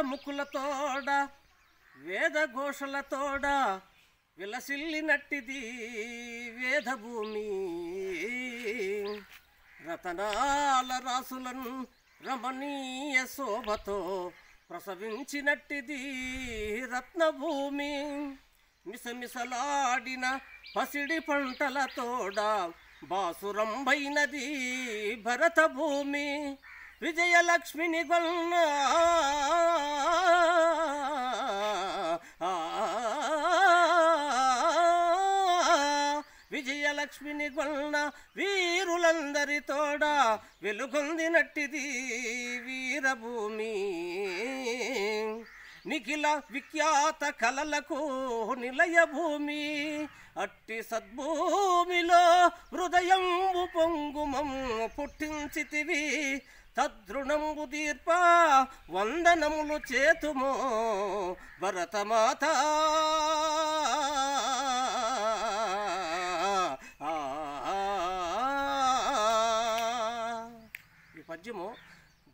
వేదముకులతోడ వేదఘోషలతోడ విలసిల్లినట్టిది వేదభూమి. రతనాల రాసులను రమణీయ శోభతో ప్రసవించినట్టిది రత్నభూమి. మిసమిసలాడిన పసిడి పంటలతోడ బాసురంభైనది భరతభూమి. విజయలక్ష్మిని కొన్న విజయలక్ష్మిని వలన వీరులందరి తోడా వెలుగొందినట్టిది వీరభూమి. నిఖిల విఖ్యాత కలలకు నిలయ భూమి. అట్టి సద్భూమిలో హృదయం పొంగుమం పుట్టించితివి. తద్రుణంబు తీర్ప వందనములు చేతుమో భరతమాత. ఈ పద్యము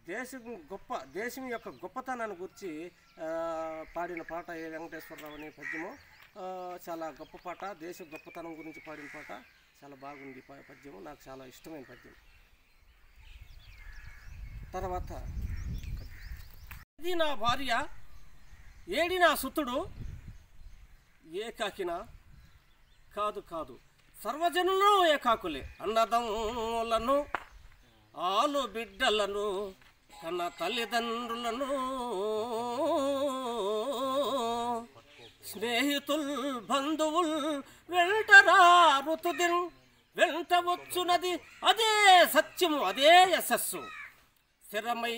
దేశం గొప్ప దేశం యొక్క గొప్పతనాన్ని గురించి పాడిన పాట ఏ వెంకటేశ్వరరావు అనే పద్యము. చాలా గొప్ప పాట దేశ గొప్పతనం గురించి పాడిన పాట. చాలా బాగుంది పద్యము. నాకు చాలా ఇష్టమైన పద్యం. తర్వాత ఇది నా భార్య? ఏడి నా సుతుడు? ఏకాకినా? కాదు కాదు. సర్వజనులు ఏకాకులే. అన్నదమ్ములను ఆలు బిడ్డలను కన్న తల్లిదండ్రులను స్నేహితుల్ బంధువుల్ వెంటరా ఋతుదిన్ వెంట వచ్చునది అదే సత్యము అదే యశస్సు. స్థిరమై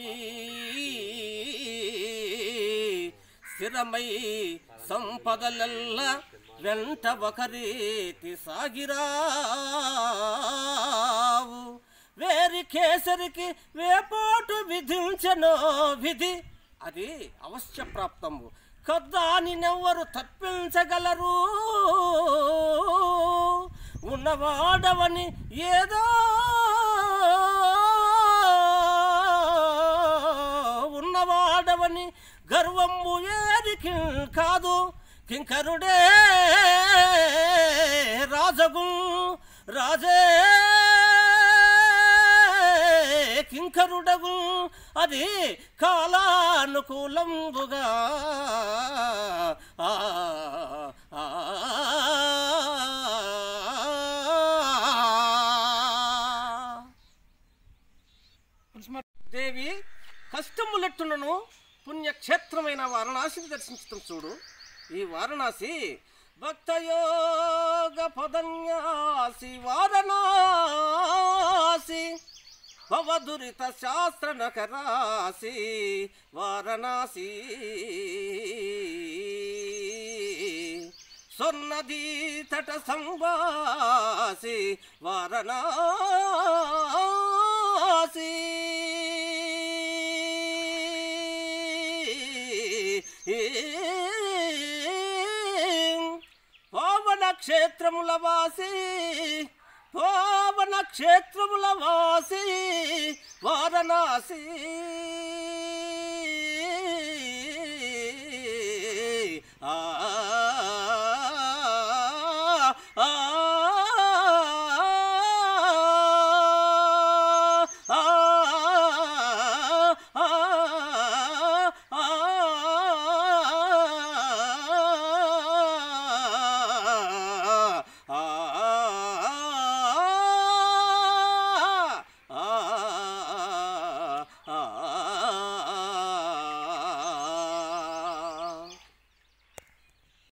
స్థిరమై సంపదలల్ల వెంట ఒకరీతి సాగిరావు. వేరి కేసరికి వేపోటు విధించనో విధి. అది అవశ్య ప్రాప్తము. కద్దానినెవ్వరు తప్పించగలరు. ఉన్నవాడవని ఏదో పని గర్వము ఏరికి కాదు. కింకరుడే రాజగు రాజే. కింకరుడగు అది కాలానుకూలంబుగా. ఆ, దేవి కష్టములెట్టునను పుణ్యక్షేత్రమైన వారణాసిని దర్శించటం చూడు. ఈ వారణాసి భక్తయోగ పదన్యాసి వారణాసి భవదురిత శాస్త్ర నకరాసి వారణాసి. స్వర్ణదీ తట సంవాసి వారణాసి. పవన క్షేత్రముల వాసి పవన క్షేత్రముల వాసి వారణాసి.